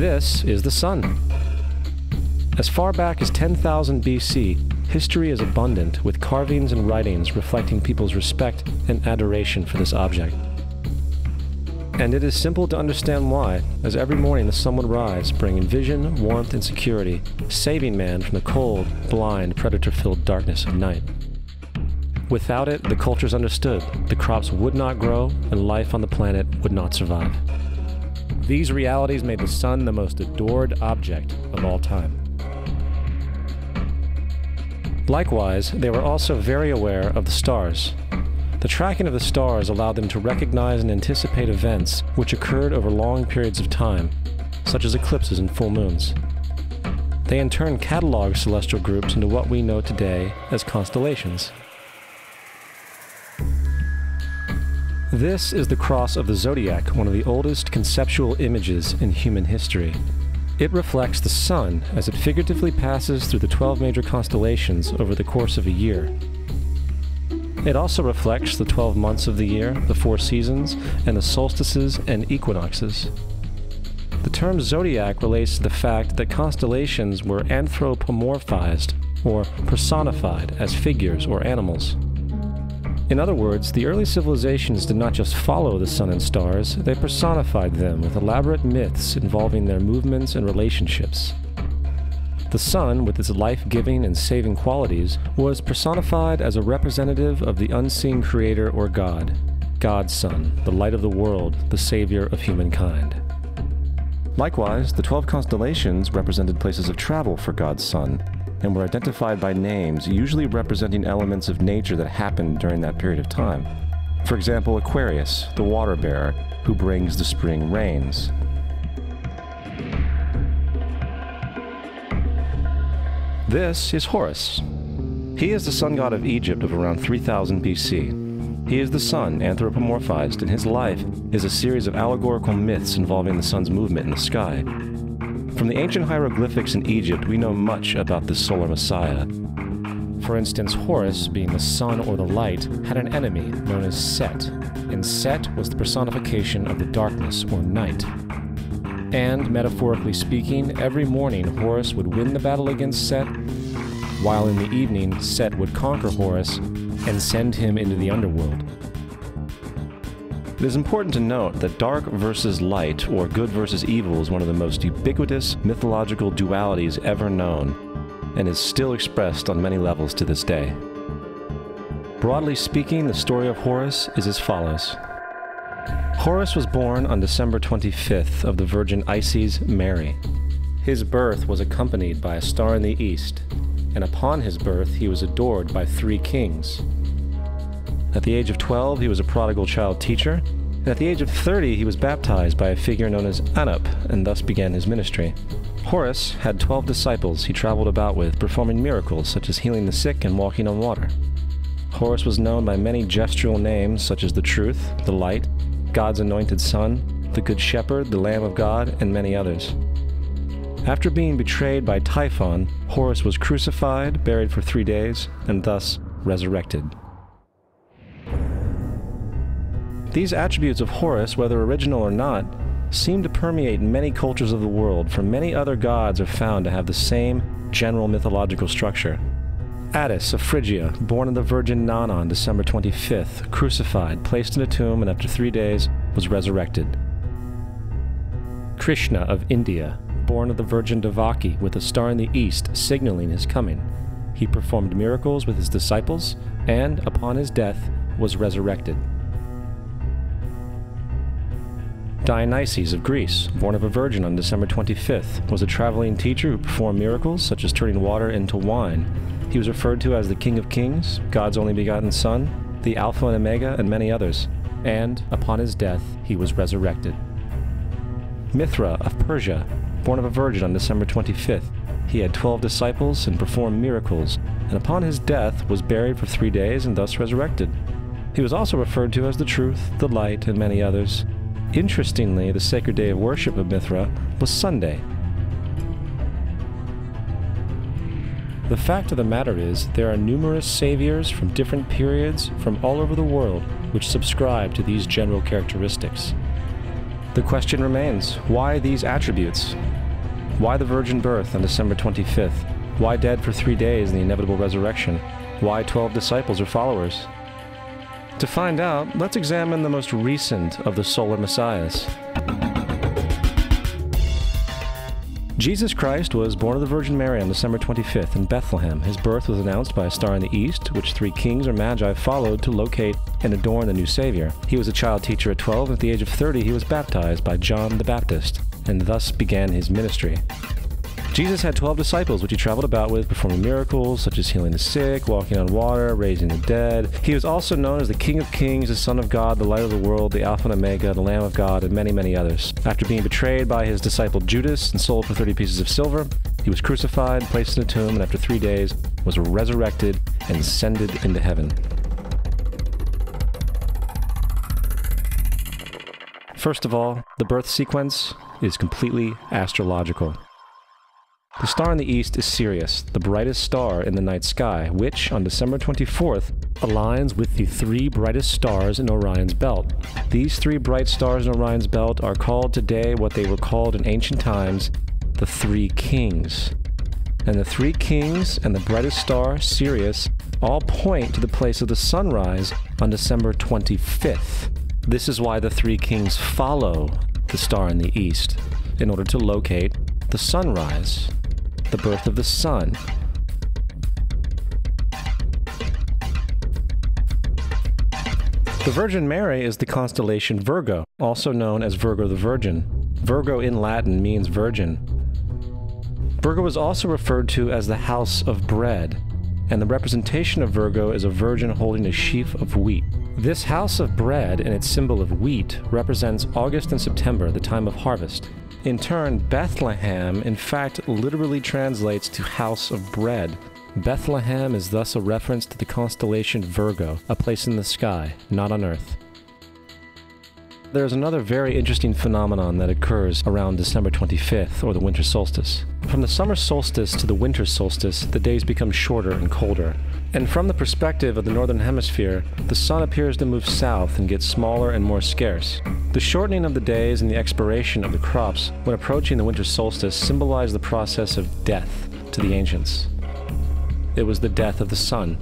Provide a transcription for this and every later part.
This is the sun. As far back as 10,000 BC, history is abundant with carvings and writings reflecting people's respect and adoration for this object. And it is simple to understand why, as every morning the sun would rise, bringing vision, warmth, and security, saving man from the cold, blind, predator filled darkness of night. Without it, the cultures understood the crops would not grow and life on the planet would not survive. These realities made the sun the most adored object of all time. Likewise, they were also very aware of the stars. The tracking of the stars allowed them to recognize and anticipate events which occurred over long periods of time, such as eclipses and full moons. They in turn cataloged celestial groups into what we know today as constellations. This is the cross of the zodiac, one of the oldest conceptual images in human history. It reflects the sun as it figuratively passes through the 12 major constellations over the course of a year. It also reflects the 12 months of the year, the four seasons, and the solstices and equinoxes. The term zodiac relates to the fact that constellations were anthropomorphized, or personified, as figures or animals. In other words, the early civilizations did not just follow the sun and stars, they personified them with elaborate myths involving their movements and relationships. The sun, with its life giving and saving qualities, was personified as a representative of the unseen creator or God, God's Son, the light of the world, the savior of humankind. Likewise, the 12 constellations represented places of travel for God's Son, and were identified by names, usually representing elements of nature that happened during that period of time. For example, Aquarius, the water bearer, who brings the spring rains. This is Horus. He is the sun god of Egypt of around 3000 BC. He is the sun, anthropomorphized, and his life is a series of allegorical myths involving the sun's movement in the sky. From the ancient hieroglyphics in Egypt, we know much about the solar messiah. For instance, Horus, being the sun or the light, had an enemy known as Set, and Set was the personification of the darkness or night. And, metaphorically speaking, every morning Horus would win the battle against Set, while in the evening Set would conquer Horus and send him into the underworld. It is important to note that dark versus light, or good versus evil, is one of the most ubiquitous mythological dualities ever known, and is still expressed on many levels to this day. Broadly speaking, the story of Horus is as follows. Horus was born on December 25th of the Virgin Isis Mary. His birth was accompanied by a star in the east, and upon his birth he was adored by three kings at the age of 12, he was a prodigal child teacher, at the age of 30, he was baptized by a figure known as Anup, and thus began his ministry. Horus had 12 disciples he traveled about with, performing miracles such as healing the sick and walking on water. Horus was known by many gestural names such as the Truth, the Light, God's Anointed Son, the Good Shepherd, the Lamb of God, and many others. After being betrayed by Typhon, Horus was crucified, buried for three days, and thus resurrected. These attributes of Horus, whether original or not, seem to permeate many cultures of the world, for many other gods are found to have the same general mythological structure. Attis of Phrygia, born of the Virgin Nana on December 25th, crucified, placed in a tomb, and after three days was resurrected. Krishna of India, born of the Virgin Devaki, with a star in the east signaling his coming. He performed miracles with his disciples, and, upon his death, was resurrected. Dionysius of Greece, born of a virgin on December 25th, was a traveling teacher who performed miracles such as turning water into wine. He was referred to as the King of Kings, God's only begotten Son, the Alpha and Omega, and many others. And, upon his death, he was resurrected. Mithra of Persia, born of a virgin on December 25th, he had twelve disciples and performed miracles, and upon his death was buried for three days and thus resurrected. He was also referred to as the Truth, the Light, and many others. Interestingly, the sacred day of worship of Mithra was Sunday. The fact of the matter is, there are numerous saviors from different periods from all over the world which subscribe to these general characteristics. The question remains why these attributes? Why the virgin birth on December 25th? Why dead for three days in the inevitable resurrection? Why 12 disciples or followers? To find out, let's examine the most recent of the solar messiahs. Jesus Christ was born of the Virgin Mary on December 25th in Bethlehem. His birth was announced by a star in the east, which three kings or magi followed to locate and adorn the new Savior. He was a child teacher at 12, and at the age of 30, he was baptized by John the Baptist, and thus began his ministry. Jesus had 12 disciples, which he traveled about with, performing miracles such as healing the sick, walking on water, raising the dead. He was also known as the King of Kings, the Son of God, the Light of the World, the Alpha and Omega, the Lamb of God, and many, many others. After being betrayed by his disciple Judas and sold for 30 pieces of silver, he was crucified, placed in a tomb, and after three days was resurrected and ascended into heaven. First of all, the birth sequence is completely astrological. The star in the east is Sirius, the brightest star in the night sky, which, on December 24th, aligns with the three brightest stars in Orion's belt. These three bright stars in Orion's belt are called today what they were called in ancient times the Three Kings. And the Three Kings and the brightest star, Sirius, all point to the place of the sunrise on December 25th. This is why the Three Kings follow the star in the east, in order to locate the sunrise the birth of the sun. The Virgin Mary is the constellation Virgo, also known as Virgo the Virgin. Virgo in Latin means virgin. Virgo is also referred to as the house of bread, and the representation of Virgo is a virgin holding a sheaf of wheat. This house of bread and its symbol of wheat represents August and September, the time of harvest. In turn, Bethlehem, in fact, literally translates to house of bread. Bethlehem is thus a reference to the constellation Virgo, a place in the sky, not on Earth. There's another very interesting phenomenon that occurs around December 25th, or the winter solstice. From the summer solstice to the winter solstice, the days become shorter and colder. And from the perspective of the northern hemisphere, the sun appears to move south and get smaller and more scarce. The shortening of the days and the expiration of the crops when approaching the winter solstice symbolize the process of death to the ancients. It was the death of the sun.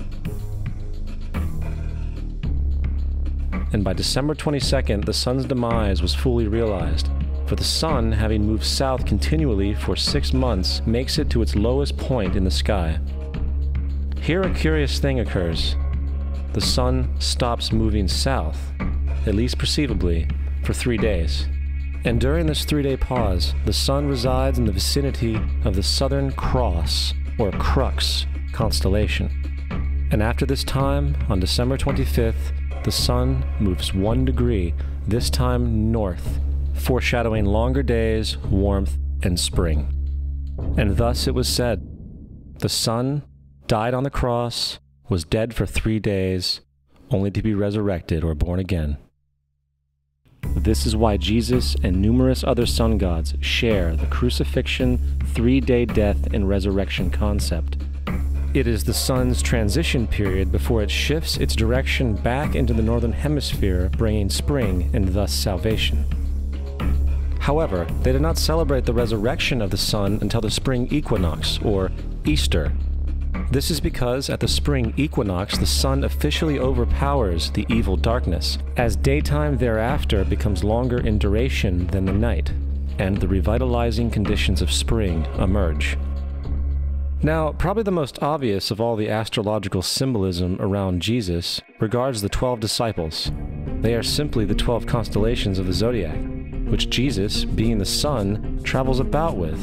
And by December 22nd, the sun's demise was fully realized, for the sun, having moved south continually for six months, makes it to its lowest point in the sky. Here a curious thing occurs. The sun stops moving south, at least perceivably, for three days. And during this three day pause, the sun resides in the vicinity of the Southern Cross, or Crux, constellation. And after this time, on December 25th, the sun moves one degree, this time north, foreshadowing longer days, warmth, and spring. And thus it was said the sun died on the cross, was dead for three days, only to be resurrected or born again. This is why Jesus and numerous other sun gods share the crucifixion, three day death, and resurrection concept. It is the sun's transition period before it shifts its direction back into the northern hemisphere, bringing spring and thus salvation. However, they did not celebrate the resurrection of the sun until the spring equinox, or Easter, this is because at the spring equinox, the sun officially overpowers the evil darkness, as daytime thereafter becomes longer in duration than the night, and the revitalizing conditions of spring emerge. Now, probably the most obvious of all the astrological symbolism around Jesus regards the 12 disciples. They are simply the 12 constellations of the zodiac, which Jesus, being the sun, travels about with,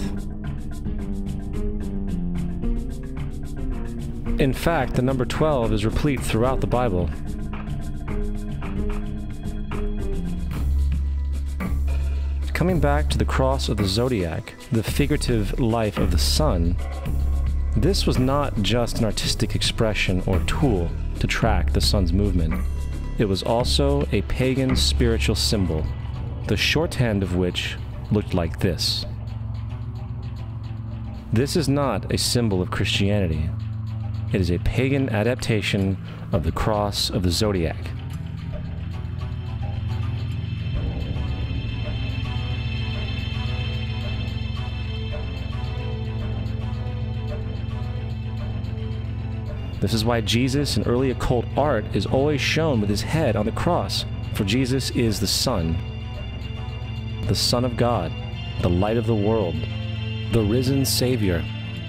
In fact, the number 12 is replete throughout the Bible. Coming back to the cross of the zodiac, the figurative life of the sun, this was not just an artistic expression or tool to track the sun's movement. It was also a pagan spiritual symbol, the shorthand of which looked like this. This is not a symbol of Christianity. It is a pagan adaptation of the cross of the zodiac. This is why Jesus in early occult art is always shown with his head on the cross, for Jesus is the Sun, the Son of God, the light of the world, the risen Savior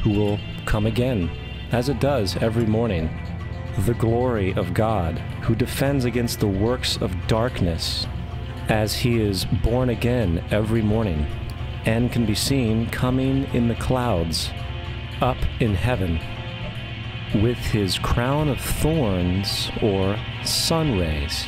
who will come again, as it does every morning, the glory of God who defends against the works of darkness as he is born again every morning and can be seen coming in the clouds up in heaven with his crown of thorns or sun rays